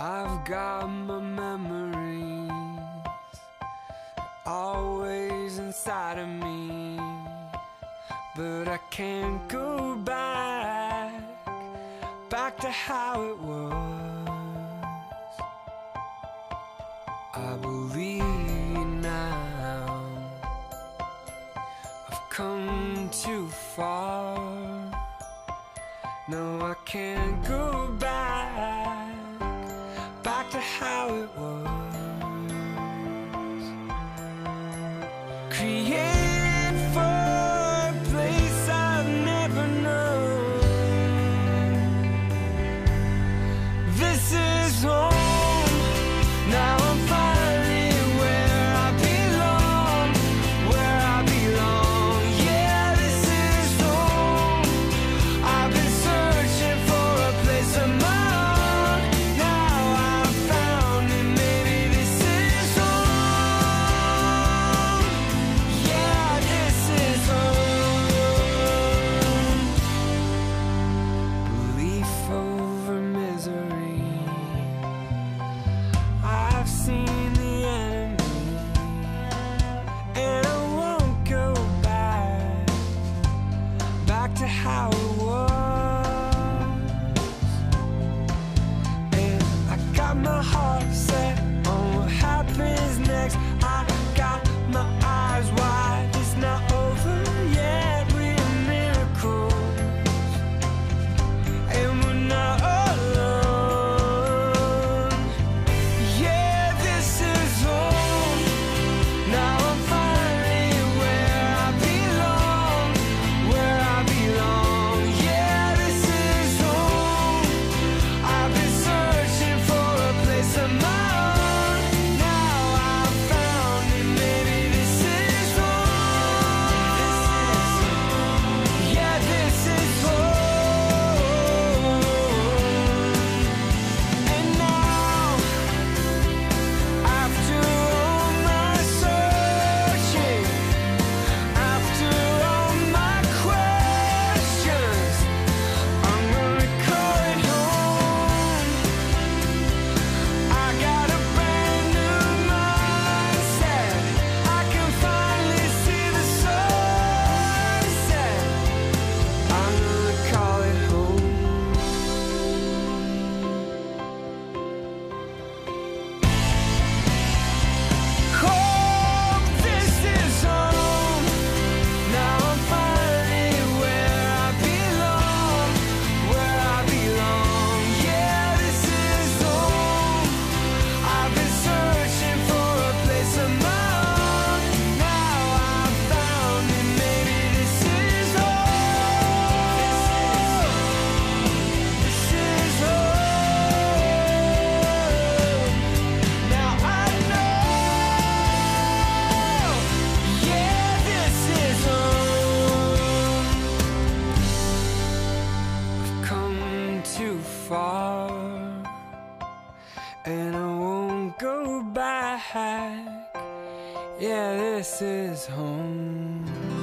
I've got my memories always inside of me, but I can't go back, back to how it was. I believe now I've come too far. No, I can't go back how it was. Create to how it was. far and I won't go back. Yeah, this is home.